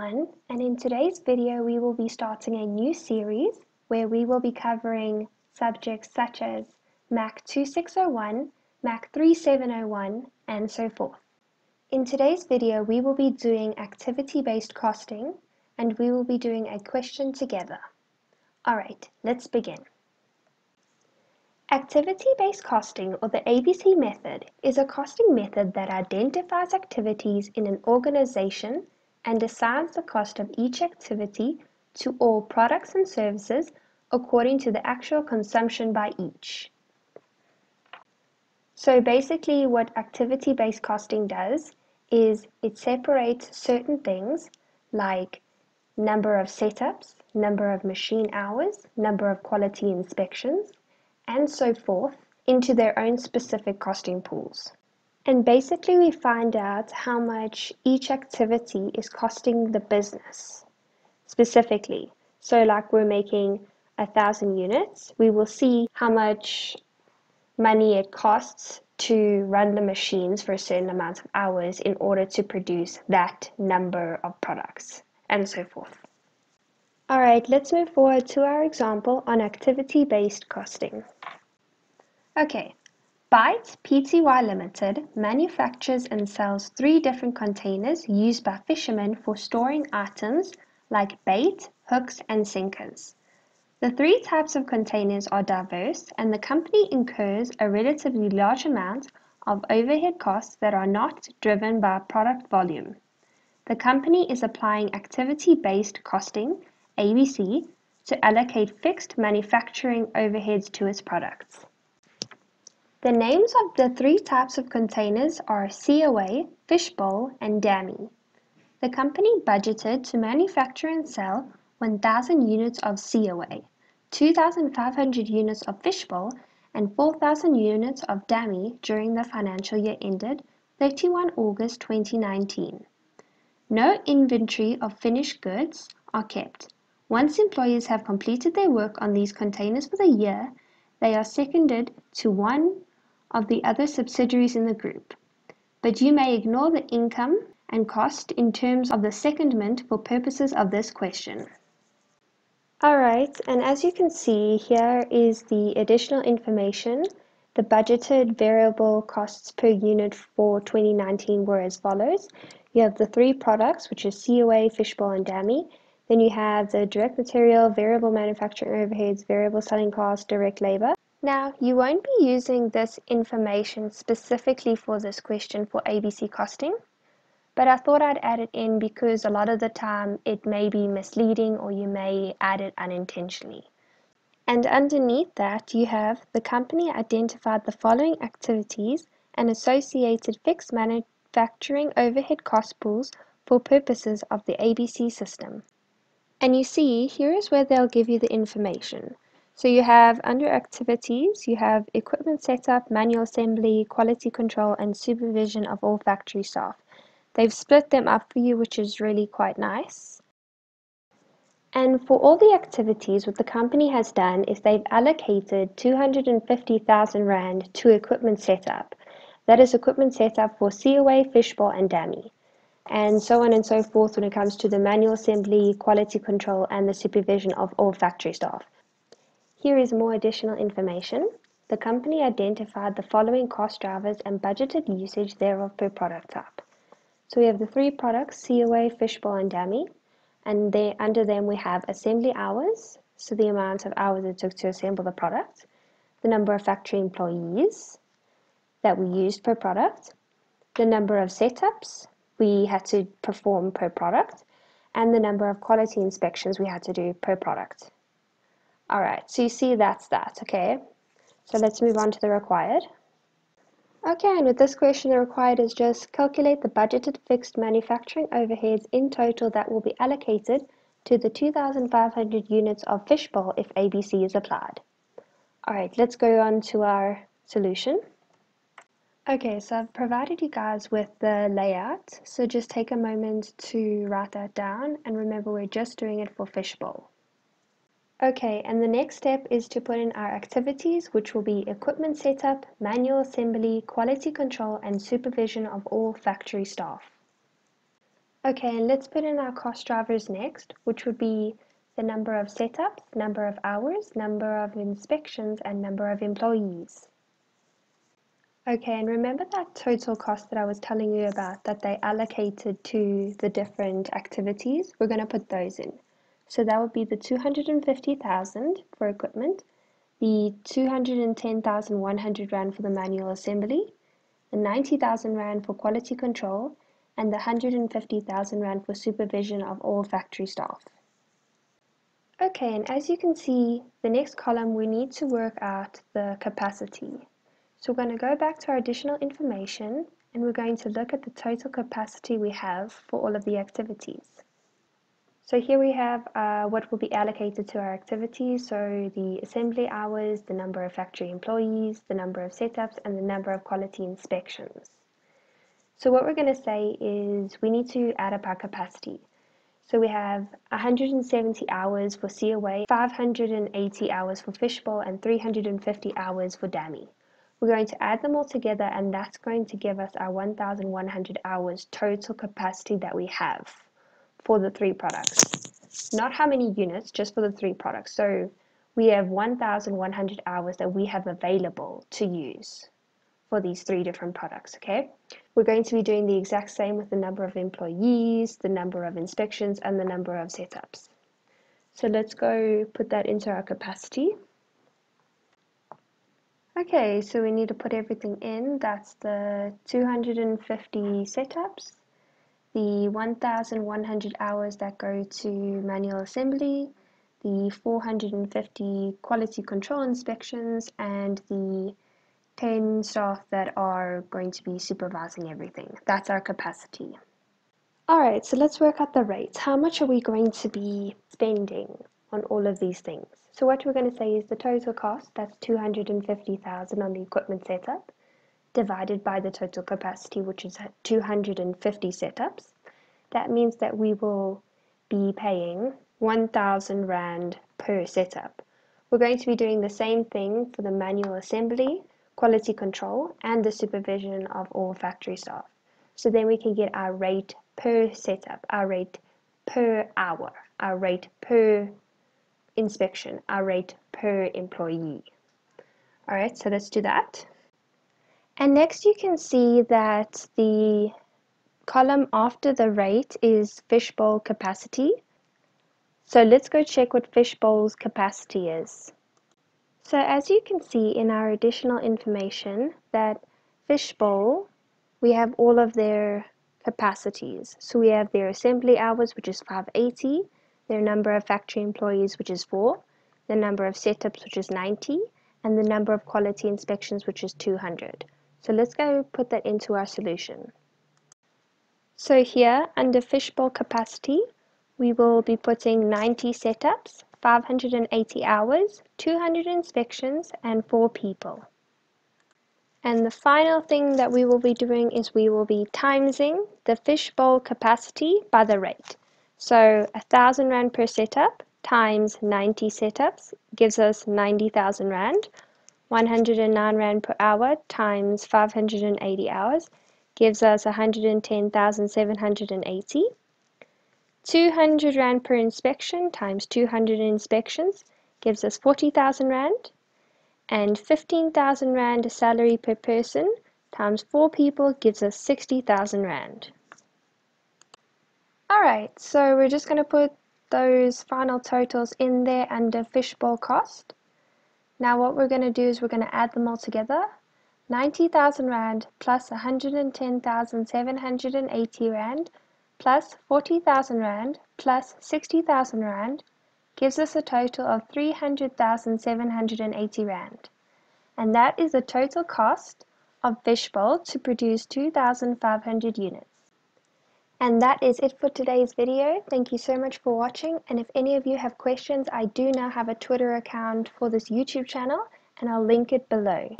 everyone and in today's video we will be starting a new series where we will be covering subjects such as MAC 2601, MAC 3701 and so forth. In today's video we will be doing activity-based costing and we will be doing a question together. Alright, let's begin. Activity-based costing or the ABC method is a costing method that identifies activities in an organization and assigns the cost of each activity to all products and services according to the actual consumption by each. So basically what activity-based costing does is it separates certain things like number of setups, number of machine hours, number of quality inspections, and so forth into their own specific costing pools. And basically we find out how much each activity is costing the business specifically. So like we're making a thousand units, we will see how much money it costs to run the machines for a certain amount of hours in order to produce that number of products and so forth. Alright, let's move forward to our example on activity-based costing. Okay, Bytes Pty Limited manufactures and sells three different containers used by fishermen for storing items like bait, hooks and sinkers. The three types of containers are diverse and the company incurs a relatively large amount of overhead costs that are not driven by product volume. The company is applying activity-based costing ABC to allocate fixed manufacturing overheads to its products. The names of the three types of containers are COA, Fishbowl, and Dammy. The company budgeted to manufacture and sell 1,000 units of COA, 2,500 units of Fishbowl, and 4,000 units of Dammy during the financial year ended 31 August 2019. No inventory of finished goods are kept. Once employees have completed their work on these containers for the year, they are seconded to one of the other subsidiaries in the group, but you may ignore the income and cost in terms of the secondment for purposes of this question. Alright, and as you can see, here is the additional information. The budgeted variable costs per unit for 2019 were as follows. You have the three products, which is COA, Fishbowl, and Dammy. Then you have the direct material, variable manufacturing overheads, variable selling costs, direct labor. Now, you won't be using this information specifically for this question for ABC costing, but I thought I'd add it in because a lot of the time it may be misleading or you may add it unintentionally. And underneath that, you have the company identified the following activities and associated fixed manufacturing overhead cost pools for purposes of the ABC system. And you see, here is where they'll give you the information. So you have under activities, you have equipment setup, manual assembly, quality control, and supervision of all factory staff. They've split them up for you, which is really quite nice. And for all the activities, what the company has done is they've allocated 250,000 Rand to equipment setup. That is equipment setup for COA, Fishbowl, and Dammy. And so on and so forth when it comes to the manual assembly, quality control, and the supervision of all factory staff. Here is more additional information. The company identified the following cost drivers and budgeted usage thereof per product type. So we have the three products, COA, Fishbowl, and Dammy. And there, under them we have assembly hours, so the amount of hours it took to assemble the product, the number of factory employees that we used per product, the number of setups we had to perform per product, and the number of quality inspections we had to do per product. All right, so you see that's that, okay? So let's move on to the required. Okay, and with this question, the required is just calculate the budgeted fixed manufacturing overheads in total that will be allocated to the 2,500 units of fishbowl if ABC is applied. All right, let's go on to our solution. Okay, so I've provided you guys with the layout, so just take a moment to write that down, and remember we're just doing it for fishbowl. Okay, and the next step is to put in our activities, which will be equipment setup, manual assembly, quality control, and supervision of all factory staff. Okay, and let's put in our cost drivers next, which would be the number of setups, number of hours, number of inspections, and number of employees. Okay, and remember that total cost that I was telling you about that they allocated to the different activities? We're going to put those in. So that would be the 250,000 for equipment, the 210,100 Rand for the manual assembly, the 90,000 Rand for quality control, and the 150,000 Rand for supervision of all factory staff. Okay, and as you can see, the next column we need to work out the capacity. So we're going to go back to our additional information and we're going to look at the total capacity we have for all of the activities. So here we have uh, what will be allocated to our activities, so the assembly hours, the number of factory employees, the number of setups, and the number of quality inspections. So what we're going to say is we need to add up our capacity. So we have 170 hours for COA, 580 hours for fishbowl, and 350 hours for DAMI. We're going to add them all together and that's going to give us our 1,100 hours total capacity that we have for the three products. Not how many units, just for the three products. So we have 1,100 hours that we have available to use for these three different products, okay? We're going to be doing the exact same with the number of employees, the number of inspections, and the number of setups. So let's go put that into our capacity. Okay, so we need to put everything in. That's the 250 setups, the 1,100 hours that go to manual assembly, the 450 quality control inspections, and the 10 staff that are going to be supervising everything. That's our capacity. Alright, so let's work out the rates. How much are we going to be spending on all of these things? So what we're going to say is the total cost, that's 250,000 on the equipment setup, divided by the total capacity, which is 250 setups. That means that we will be paying 1,000 Rand per setup. We're going to be doing the same thing for the manual assembly, quality control, and the supervision of all factory staff. So then we can get our rate per setup, our rate per hour, our rate per inspection, our rate per employee. All right, so let's do that. And next you can see that the column after the rate is fishbowl capacity. So let's go check what fishbowl's capacity is. So as you can see in our additional information that fishbowl, we have all of their capacities. So we have their assembly hours, which is 580, their number of factory employees, which is 4, the number of setups, which is 90, and the number of quality inspections, which is 200. So let's go put that into our solution. So here, under fishbowl capacity, we will be putting 90 setups, 580 hours, 200 inspections, and 4 people. And the final thing that we will be doing is we will be timesing the fishbowl capacity by the rate. So a thousand rand per setup times 90 setups gives us 90,000 rand. 109 rand per hour times 580 hours gives us 110,780. 200 rand per inspection times 200 inspections gives us 40,000 rand. And 15,000 rand salary per person times 4 people gives us 60,000 rand. Alright, so we're just going to put those final totals in there under fishbowl cost. Now what we're going to do is we're going to add them all together. 90,000 Rand plus 110,780 Rand plus 40,000 Rand plus 60,000 Rand gives us a total of 300,780 Rand. And that is the total cost of fishbowl to produce 2,500 units. And that is it for today's video. Thank you so much for watching. And if any of you have questions, I do now have a Twitter account for this YouTube channel and I'll link it below.